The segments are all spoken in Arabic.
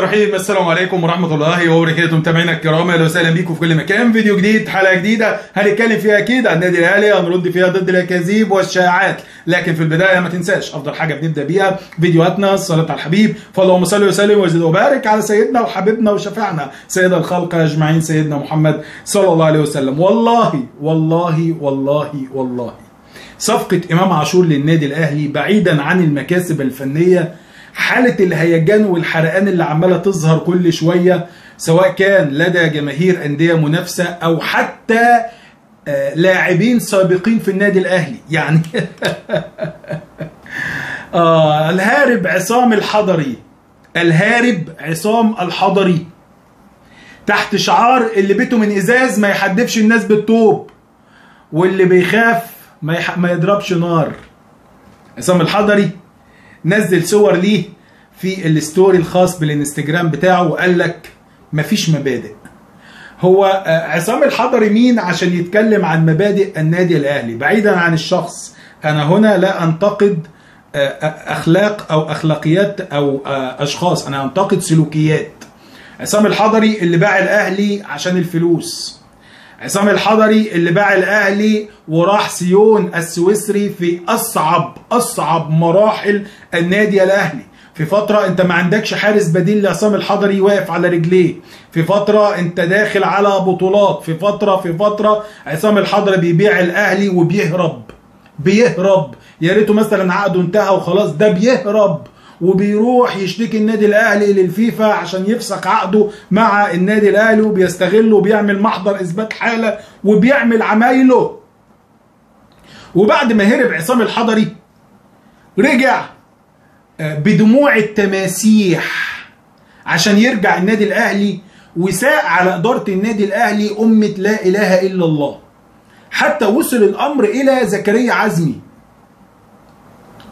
الرحيم. السلام عليكم ورحمة الله وبركاته. متابعينا الكرام أهلا وسهلا بيكم في كل مكان. فيديو جديد حلقة جديدة. هنتكلم فيها أكيد عن النادي الأهلي هنرد فيها ضد الأكاذيب والشائعات. لكن في البداية ما تنساش أفضل حاجة بنبدأ بيها فيديوهاتنا الصلاة على الحبيب. فاللهم صل وسلم وزد وبارك على سيدنا وحبيبنا وشفيعنا سيد الخلق أجمعين سيدنا محمد صلى الله عليه وسلم. والله والله والله والله. صفقة إمام عاشور للنادي الأهلي بعيدا عن المكاسب الفنية حالة الهيجان والحرقان اللي عمالة تظهر كل شوية سواء كان لدى جماهير أندية منافسة أو حتى آه لاعبين سابقين في النادي الأهلي. يعني آه الهارب عصام الحضري. الهارب عصام الحضري. تحت شعار اللي بيته من إزاز ما يحدفش الناس بالطوب واللي بيخاف ما, يح... ما يضربش نار. عصام الحضري نزل صور ليه في الستوري الخاص بالانستجرام بتاعه وقال لك مفيش مبادئ. هو عصام الحضري مين عشان يتكلم عن مبادئ النادي الأهلي؟ بعيدا عن الشخص أنا هنا لا أنتقد أخلاق أو أخلاقيات أو أشخاص أنا أنتقد سلوكيات. عصام الحضري اللي باع الأهلي عشان الفلوس. عصام الحضري اللي باع الأهلي وراح سيون السويسري في أصعب أصعب مراحل النادي الأهلي. في فترة أنت ما عندكش حارس بديل لعصام الحضري واقف على رجليه. في فترة أنت داخل على بطولات. في فترة في فترة عصام الحضري بيبيع الأهلي وبيهرب. بيهرب. يا ريته مثلا عقده انتهى وخلاص ده بيهرب. وبيروح يشتكي النادي الأهلي للفيفا عشان يفسخ عقده مع النادي الأهلي وبيستغله وبيعمل محضر إثبات حالة وبيعمل عمايله. وبعد ما هرب عصام الحضري رجع بدموع التماسيح عشان يرجع النادي الأهلي وساء على إدارة النادي الأهلي أمة لا إله إلا الله. حتى وصل الأمر إلى زكريا عزمي.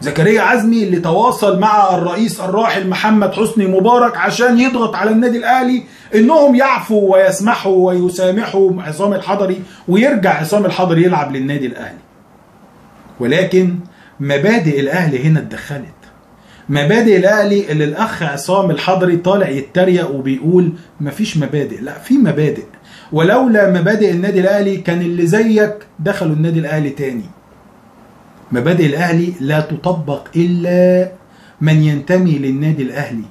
زكريا عزمي اللي تواصل مع الرئيس الراحل محمد حسني مبارك عشان يضغط على النادي الأهلي إنهم يعفوا ويسمحوا ويسامحوا عصام الحضري ويرجع عصام الحضري يلعب للنادي الأهلي. ولكن مبادئ الأهلي هنا اتدخلت. مبادئ الأهلي اللي الأخ عصام الحضري طالع يتريق وبيقول مفيش مبادئ. لا في مبادئ. ولولا مبادئ النادي الأهلي كان اللي زيك دخلوا النادي الأهلي تاني. مبادئ الأهلي لا تطبق إلا من ينتمي للنادي الأهلي.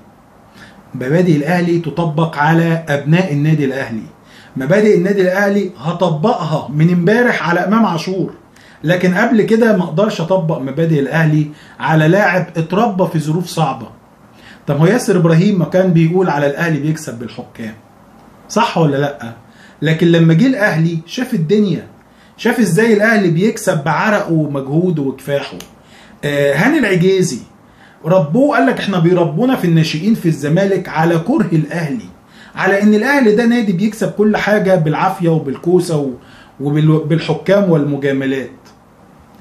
مبادئ الأهلي تطبق على أبناء النادي الأهلي. مبادئ النادي الأهلي هطبقها من امبارح على إمام عاشور. لكن قبل كده ما أقدرش أطبق مبادئ الأهلي على لاعب اتربى في ظروف صعبة. طب هو ياسر إبراهيم ما كان بيقول على الأهلي بيكسب بالحكام؟ صح ولا لأ؟ لكن لما جه الأهلي شاف الدنيا شاف إزاي الاهلي بيكسب بعرقه ومجهوده وكفاحه. آه هاني العجيزي ربوه قال لك إحنا بيربونا في الناشئين في الزمالك على كره الاهلي على ان الاهلي ده نادي بيكسب كل حاجة بالعافية وبالكوسة وبالحكام والمجاملات.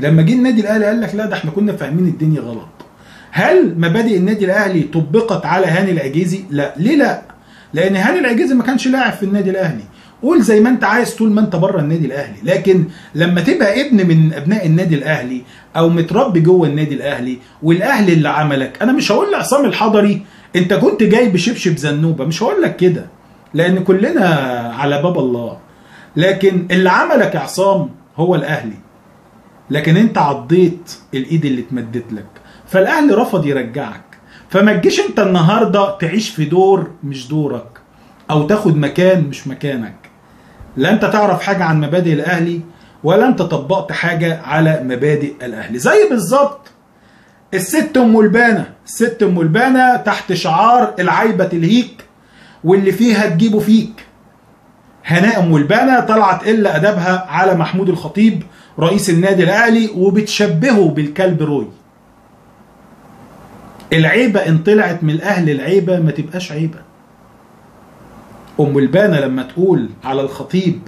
لما جه النادي الاهلي قال لك لا ده إحنا كنا فاهمين الدنيا غلط. هل مبادئ النادي الاهلي طبقت على هاني العجيزي لا. ليه لا؟ لأن هاني العجيزي ما كانش لاعب في النادي الاهلي. قول زي ما انت عايز طول ما انت بره النادي الاهلي. لكن لما تبقى ابن من ابناء النادي الاهلي أو متربي جوه النادي الاهلي والاهلي اللي عملك أنا مش هقول لعصام الحضري انت كنت جاي بشبشب زنوبة مش هقول لك كده لأن كلنا على باب الله. لكن اللي عملك عصام هو الاهلي. لكن انت عضيت الايد اللي اتمدت لك. فالاهلي رفض يرجعك. فما تجيش انت النهارده تعيش في دور مش دورك أو تاخد مكان مش مكانك. لا انت تعرف حاجة عن مبادئ الأهلي ولا انت طبقت حاجة على مبادئ الأهلي. زي بالظبط الست أم البانة. الست أم البانة تحت شعار العيبه تلهيك واللي فيها تجيبه فيك. هناء أم البانة طلعت إلا أدبها على محمود الخطيب رئيس النادي الأهلي وبتشبهه بالكلب روي. العيبة إن طلعت من الأهل العيبة ما تبقاش عيبة. أم البانة لما تقول على الخطيب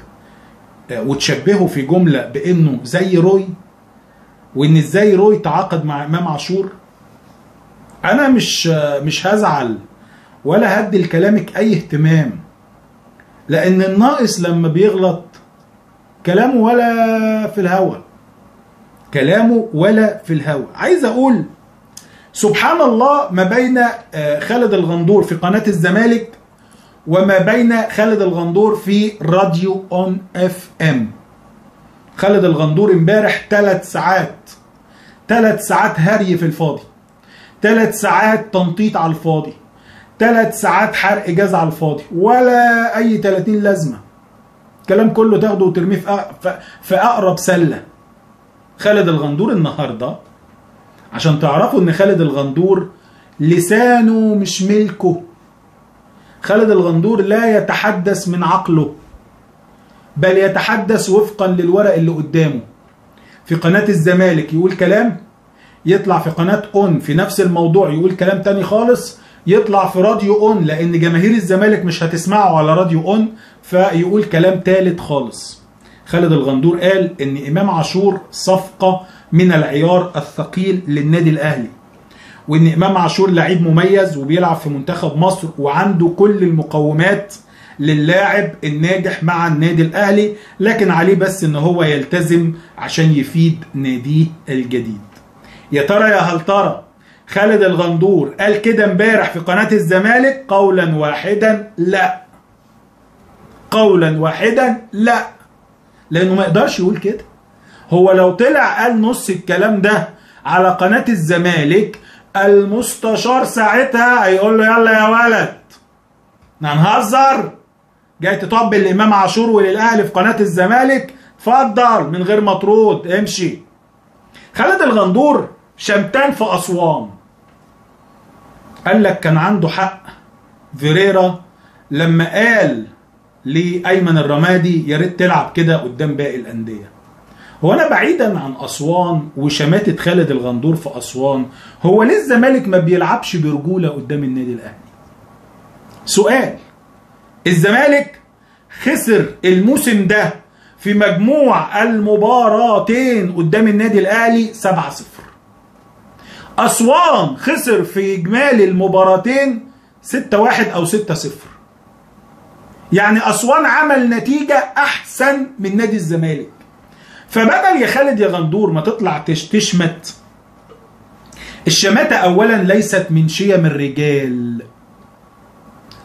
وتشبهه في جملة بإنه زي روي وإن إزاي روي تعاقد مع إمام عاشور أنا مش مش هزعل ولا هدي لكلامك أي اهتمام لأن الناقص لما بيغلط كلامه ولا في الهوا. كلامه ولا في الهوا. عايز أقول سبحان الله ما بين خالد الغندور في قناة الزمالك وما بين خالد الغندور في راديو اون أف إم. خالد الغندور امبارح ثلاث ساعات ثلاث ساعات هري في الفاضي ثلاث ساعات تنطيط على الفاضي ثلاث ساعات حرق جاز على الفاضي ولا أي 30 لازمة. الكلام كله تاخده وترميه في أقرب سلة. خالد الغندور النهارده عشان تعرفوا إن خالد الغندور لسانه مش ملكه. خالد الغندور لا يتحدث من عقله بل يتحدث وفقا للورق اللي قدامه. في قناة الزمالك يقول كلام يطلع في قناة اون في نفس الموضوع يقول كلام تاني خالص يطلع في راديو اون لأن جماهير الزمالك مش هتسمعه على راديو اون فيقول كلام تالت خالص. خالد الغندور قال إن إمام عاشور صفقة من العيار الثقيل للنادي الأهلي. وإن إمام عاشور لعيب مميز وبيلعب في منتخب مصر وعنده كل المقومات للاعب الناجح مع النادي الأهلي لكن عليه بس إن هو يلتزم عشان يفيد ناديه الجديد. يا ترى يا هل ترى خالد الغندور قال كده امبارح في قناة الزمالك قولا واحدا لا. قولا واحدا لا. لأنه ما يقدرش يقول كده. هو لو طلع قال نص الكلام ده على قناة الزمالك المستشار ساعتها هيقول له يلا يا ولد. هنهزر جاي تطبل لإمام عاشور وللأهلي في قناة الزمالك. اتفضل من غير مطرود امشي. خالد الغندور شمتان في أسوان. قال لك كان عنده حق. فيريرا لما قال لايمن الرمادي يا ريت تلعب كده قدام باقي الأندية. هو أنا بعيدا عن أسوان وشماتة خالد الغندور في أسوان هو ليه الزمالك ما بيلعبش برجولة قدام النادي الأهلي؟ سؤال الزمالك خسر الموسم ده في مجموع المباراتين قدام النادي الأهلي 7-0 أسوان خسر في إجمالي المباراتين 6-1 أو 6-0 يعني أسوان عمل نتيجة أحسن من نادي الزمالك. فبدل يا خالد يا غندور ما تطلع تشمت. الشماتة أولا ليست من شيم الرجال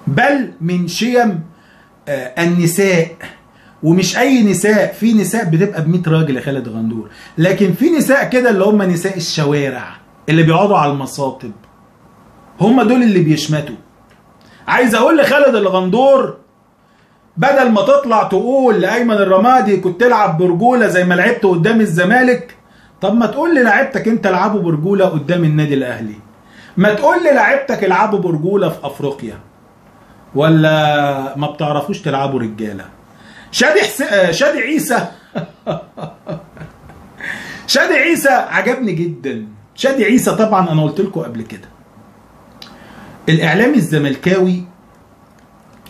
بل من شيم آه النساء. ومش أي نساء في نساء بتبقى ب 100 راجل يا خالد غندور. لكن في نساء كده اللي هم نساء الشوارع اللي بيقعدوا على المصاطب. هم دول اللي بيشمتوا. عايز أقول لخالد الغندور بدل ما تطلع تقول لأيمن الرمادي كنت تلعب برجولة زي ما لعبت قدام الزمالك طب ما تقول لي لعبتك انت العبوا برجولة قدام النادي الأهلي. ما تقول لي لعبتك العبوا برجولة في أفريقيا. ولا ما بتعرفوش تلعبوا رجالة. شادي حس... شادي عيسى. شادي عيسى عجبني جدا. شادي عيسى طبعا أنا قلت لكم قبل كده. الإعلامي الزملكاوي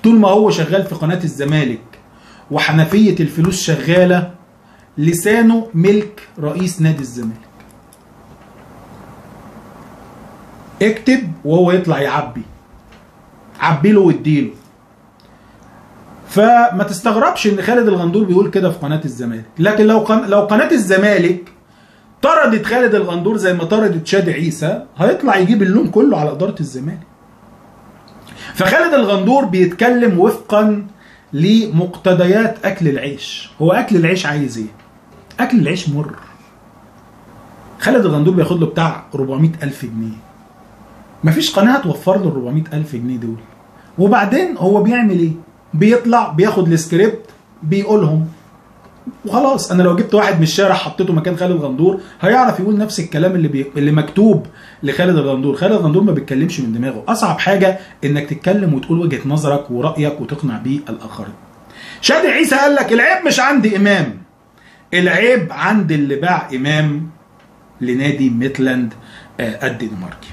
طول ما هو شغال في قناة الزمالك وحنفية الفلوس شغالة لسانه ملك رئيس نادي الزمالك. اكتب وهو يطلع يعبي. عبي له واديله فما تستغربش إن خالد الغندور بيقول كده في قناة الزمالك. لكن لو قن... لو قناة الزمالك طردت خالد الغندور زي ما طردت شادي عيسى هيطلع يجيب اللوم كله على إدارة الزمالك. فخالد الغندور بيتكلم وفقا لمقتضيات أكل العيش. هو أكل العيش عايز إيه؟ أكل العيش مر. خالد الغندور بياخد له بتاع 400 ألف جنيه. مفيش قناة توفر له ال 400 ألف جنيه دول. وبعدين هو بيعمل إيه؟ بيطلع بياخد السكريبت بيقولهم. وخلاص أنا لو جبت واحد من الشارع حطيته مكان خالد غندور هيعرف يقول نفس الكلام اللي بي... اللي مكتوب لخالد الغندور خالد الغندور ما بيتكلمش من دماغه. أصعب حاجة إنك تتكلم وتقول وجهة نظرك ورأيك وتقنع بيه الآخرين. شادي عيسى قال لك العيب مش عند إمام العيب عند اللي باع إمام لنادي ميتلاند الدنماركي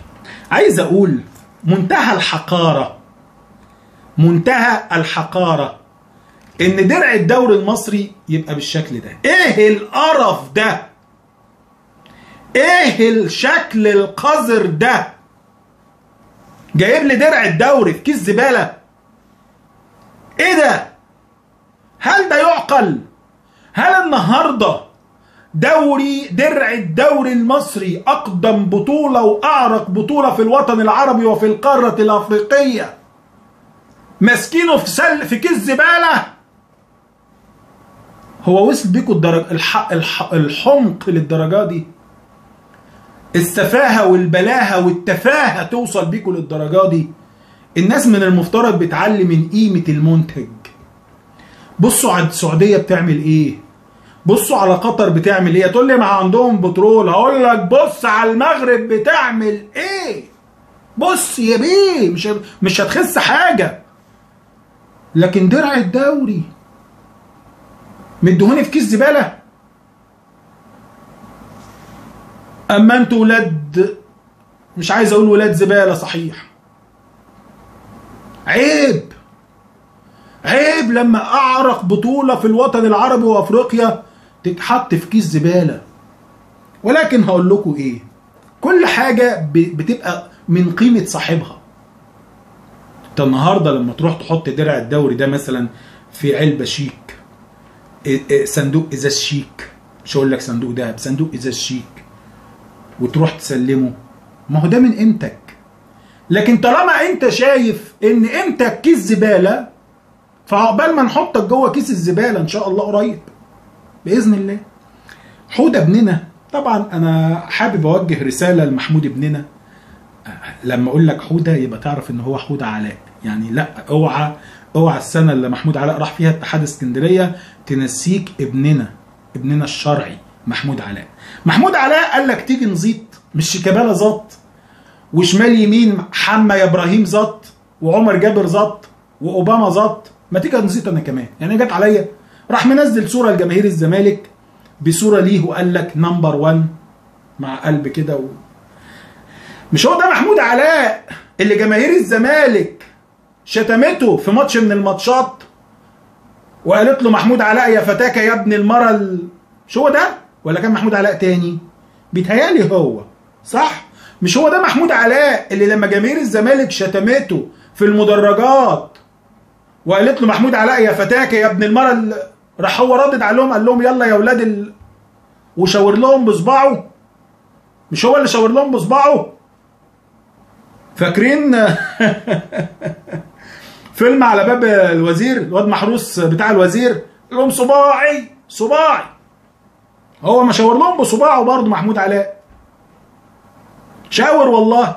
عايز أقول منتهى الحقارة منتهى الحقارة إن درع الدوري المصري يبقى بالشكل ده. إيه القرف ده؟ إيه الشكل القذر ده؟ جايب لي درع الدوري في كيس زبالة. إيه ده؟ هل ده يعقل؟ هل النهارده دوري درع الدوري المصري أقدم بطولة وأعرق بطولة في الوطن العربي وفي القارة الأفريقية؟ ماسكينه في سل في كيس زبالة؟ هو وصل بيكوا الدرج الح... الح... الحمق للدرجة دي. السفاهة والبلاهة والتفاهة توصل بيكوا للدرجة دي. الناس من المفترض بتعلي من قيمة المنتج. بصوا على السعودية بتعمل إيه. بصوا على قطر بتعمل إيه. تقول لي ما عندهم بترول. هقول لك بص على المغرب بتعمل إيه. بص يا بيه مش مش هتخس حاجة. لكن درع الدوري. مدهوني في كيس زبالة. أما أنتوا ولاد مش عايز أقول ولاد زبالة صحيح. عيب. عيب لما أعرق بطولة في الوطن العربي وأفريقيا تتحط في كيس زبالة. ولكن هقول لكم إيه. كل حاجة بتبقى من قيمة صاحبها. انت النهارده لما تروح تحط درع الدوري ده مثلا في علبة شيك صندوق ازاز شيك مش هقول لك صندوق دهب صندوق ازاز شيك وتروح تسلمه. ما هو ده من قيمتك. لكن طالما أنت شايف إن قيمتك كيس زبالة فعقبال ما نحطك جوه كيس الزبالة إن شاء الله قريب. بإذن الله. حوده ابننا. طبعا أنا حابب أوجه رسالة لمحمود ابننا. لما أقول لك حوده يبقى تعرف إن هو حوده علاء. يعني لا اوعى اوعى السنة اللي محمود علاء راح فيها اتحاد اسكندرية تنسيك ابننا ابننا الشرعي محمود علاء. محمود علاء قال لك تيجي نزيط مش شيكابالا زط وشمال يمين حما إبراهيم زط وعمر جابر زط وأوباما زط. ما تيجي نزيط أنا كمان. يعني جت عليا. راح منزل صورة لجماهير الزمالك بصورة ليه وقال لك نمبر 1 مع قلب كده و... مش هو ده محمود علاء اللي جماهير الزمالك شتمته في ماتش من الماتشات وقالت له محمود علاء يا فتاك يا ابن المرة ال... مش هو ده؟ ولا كان محمود علاء تاني؟ بيتهيألي هو. صح؟ مش هو ده محمود علاء اللي لما جماهير الزمالك شتمته في المدرجات وقالت له محمود علاء يا فتاك يا ابن المرة ال... راح هو ردد عليهم قال لهم يلا يا أولاد ال... وشاور لهم بصباعه مش هو اللي شاور لهم بصباعه فاكرين؟ فيلم على باب الوزير الواد محروس بتاع الوزير لهم صباعي صباعي. هو ما شاور لهم بصباعه برضه محمود علاء. شاور والله.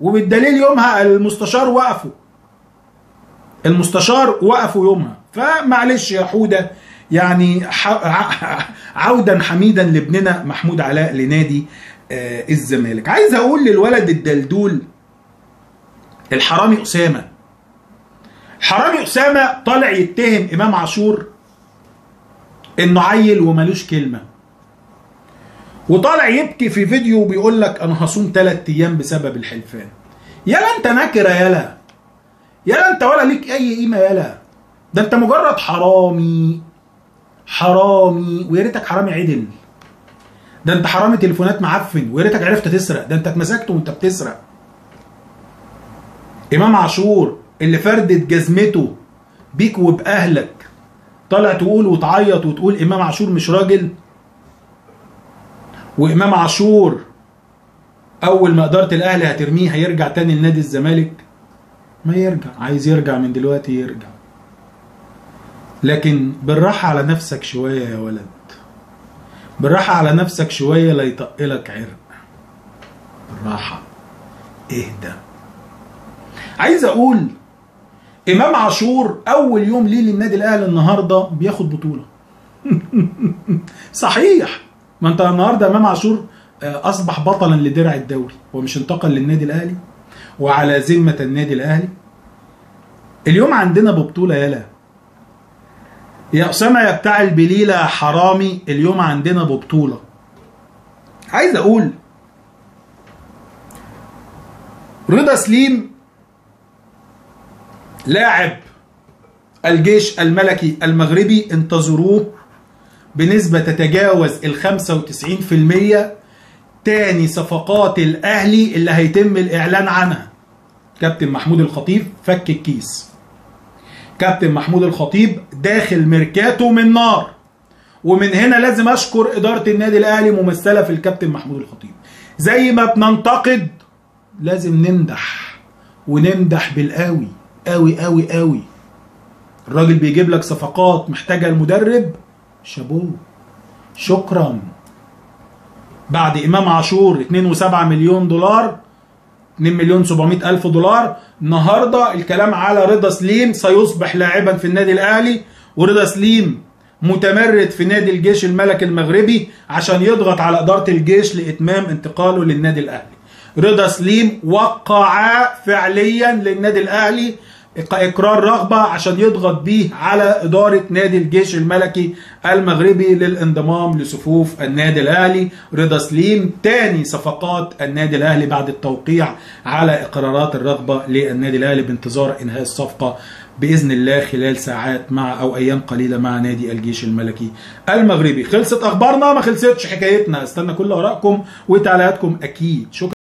وبالدليل يومها المستشار وقفوا المستشار وقفوا يومها. فمعلش يا حودة يعني عودا حميدا لابننا محمود علاء لنادي الزمالك. عايز أقول للولد الدلدول الحرامي أسامة حرامي أسامة طالع يتهم إمام عاشور إنه عيل ومالوش كلمة. وطالع يبكي في فيديو بيقول لك أنا هصوم ثلاث أيام بسبب الحلفان. يلا أنت نكرة يلا. يلا أنت ولا ليك أي قيمة يلا. ده أنت مجرد حرامي. حرامي. ويا ريتك حرامي عدل. ده أنت حرامي تليفونات معفن. ويا ريتك عرفت تسرق. ده أنت اتمسكت وأنت بتسرق. إمام عاشور. اللي فردت جزمته بيك وبأهلك. طالع تقول وتعيط وتقول إمام عاشور مش راجل؟ وإمام عاشور أول ما إدارة الأهلي هترميه هيرجع تاني لنادي الزمالك؟ ما يرجع. عايز يرجع من دلوقتي يرجع. لكن بالراحة على نفسك شوية يا ولد. بالراحة على نفسك شوية لا يطقلك عرق. بالراحة. اهدى. عايز أقول إمام عاشور أول يوم ليه للنادي الأهلي النهارده بياخد بطولة. صحيح. ما أنت النهارده إمام عاشور أصبح بطلا لدرع الدوري. هو مش انتقل للنادي الأهلي وعلى ذمة النادي الأهلي. اليوم عندنا ببطولة يالا. يا أسامة يا بتاع البليلة حرامي اليوم عندنا ببطولة. عايز أقول رضا سليم لاعب الجيش الملكي المغربي انتظروه بنسبة تتجاوز ال 95% تاني صفقات الأهلي اللي هيتم الإعلان عنها. كابتن محمود الخطيب فك الكيس. كابتن محمود الخطيب داخل ميركاتو من نار. ومن هنا لازم أشكر إدارة النادي الأهلي ممثلة في الكابتن محمود الخطيب. زي ما بننتقد لازم نمدح ونمدح بالقوي قوي قوي قوي. الراجل بيجيب لك صفقات محتاجة المدرب؟ شابوه. شكرا. بعد إمام عاشور 2.7 مليون دولار 2 مليون 700 ألف دولار النهارده الكلام على رضا سليم سيصبح لاعبا في النادي الأهلي ورضا سليم متمرد في نادي الجيش الملكي المغربي عشان يضغط على إدارة الجيش لإتمام انتقاله للنادي الأهلي. رضا سليم وقع فعليا للنادي الأهلي إقرار رغبة عشان يضغط بيه على إدارة نادي الجيش الملكي المغربي للانضمام لصفوف النادي الأهلي. رضا سليم تاني صفقات النادي الأهلي بعد التوقيع على إقرارات الرغبة للنادي الأهلي بانتظار إنهاء الصفقة بإذن الله خلال ساعات مع أو أيام قليلة مع نادي الجيش الملكي المغربي. خلصت أخبارنا؟ ما خلصتش حكايتنا. استنى كل آرائكم وتعليقاتكم. أكيد. شكرا.